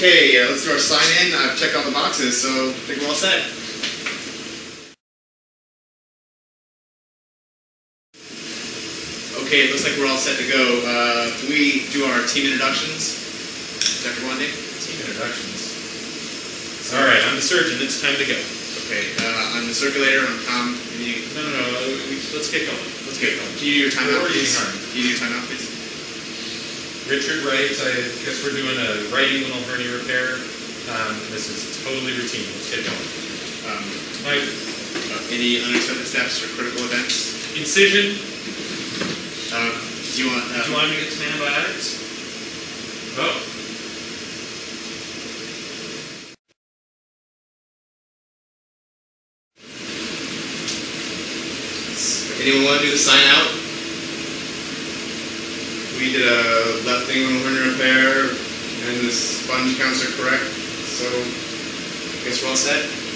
Okay, uh, let's do our sign in. I've checked all the boxes, so I think we're all set. Okay, it looks like we're all set to go. Uh, can we do our team introductions? Dr. Wande? Team introductions. All right, I'm the surgeon. It's time to go. Okay, uh, I'm the circulator. I'm Tom. You, No, no, no. Let's get going. Let's get going. can you do your timeout, please? Can you do your timeout, please? Richard writes. I guess we're doing a right inguinal hernia repair. Um, this is totally routine. Let's get going. Um, Mike, uh, any unexpected steps or critical events? incision. Uh, do you want? Uh, Do you want me to get some antibiotics? Oh. Anyone want to do the sign out? We did a left inguinal hernia repair, and the sponge counts are correct, so I guess we're all set.